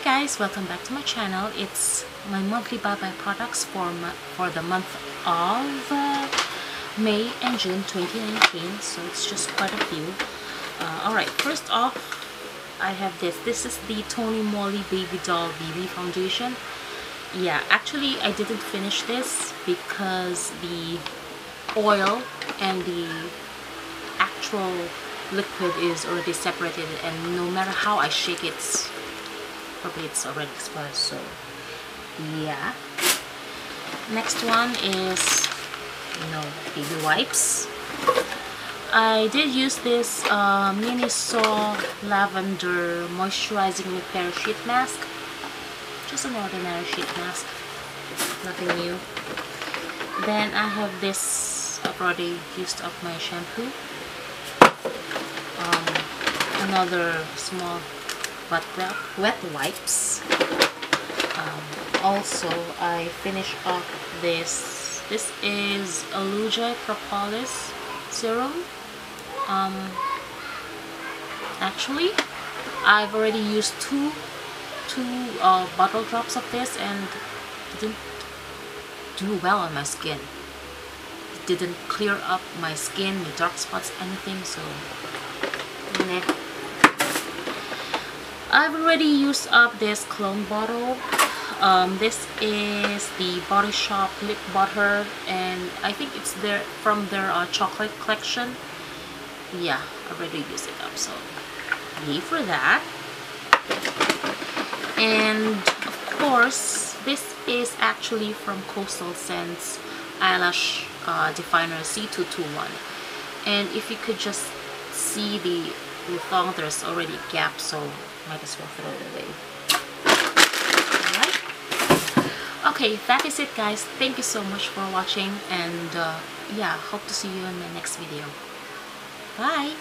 Hi guys, welcome back to my channel. It's my monthly bye-bye products for, for the month of uh, May and June 2019. So it's just quite a few. Uh, Alright, first off, I have this. This is the Tony Moly Baby Doll BB Foundation. Yeah, actually I didn't finish this because the oil and the actual liquid is already separated and no matter how I shake it probably it's already expired so yeah. Next one is you know baby wipes. I did use this uh, Miniso Lavender Moisturizing Repair Sheet Mask. Just an ordinary sheet mask nothing new. Then I have this I've already used up my shampoo. Um, another small wet, wet wipes. Um, also I finish off this this is Aluja Propolis serum. Um, actually I've already used two two uh, bottle drops of this and didn't do well on my skin. It didn't clear up my skin the dark spots anything so nah. I've already used up this clone bottle. Um, this is the Body Shop lip butter and I think it's there from their uh, chocolate collection. Yeah I already used it up so yay for that. And of course this is actually from Coastal Scents eyelash uh, definer C221 and if you could just see the, the thong there's already a gap so might as well throw it away. Alright. Okay that is it guys. Thank you so much for watching and uh, yeah hope to see you in my next video. Bye